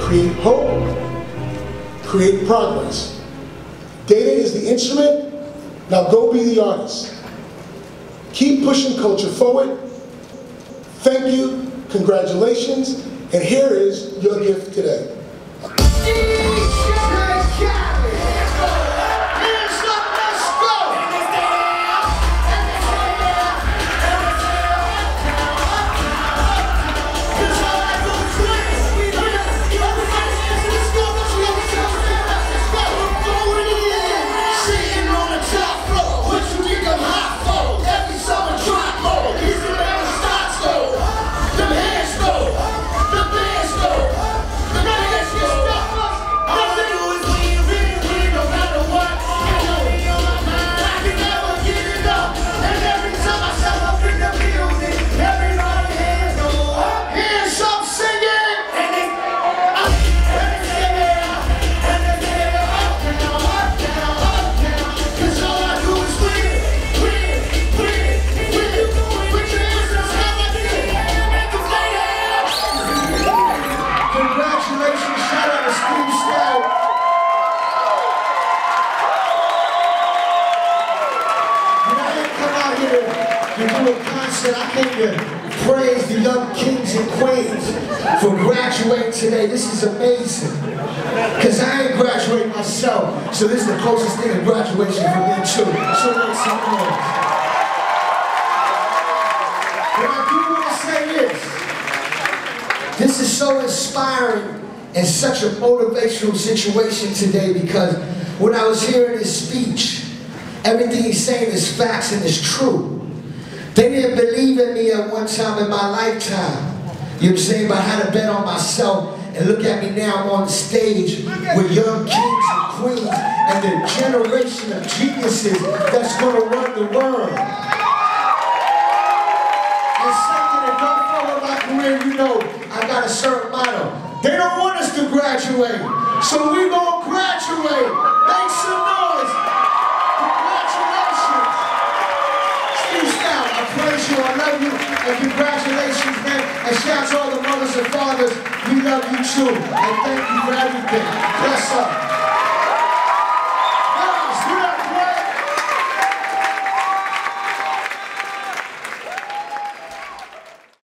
Create hope, create progress. Data is the instrument, now go be the artist. Keep pushing culture forward. Thank you, congratulations, and here is your gift today. To do a concert, I came to praise the young kings and queens for graduating today. This is amazing. Because I ain't graduating myself, so this is the closest thing to graduation for me too. So I do want to say this. This is so inspiring and such a motivational situation today because when I was hearing his speech, everything he's saying is facts and is true. They didn't believe in me at one time in my lifetime. You know what I'm saying? But I had to bet on myself and look at me now. I'm on the stage with young kings and queens and the generation of geniuses that's going to run the world. And second, and go forward my career, you know, I got a certain motto. They don't want us to graduate, so we graduate. Make some noise. We love you too. And thank you for everything. Bless up.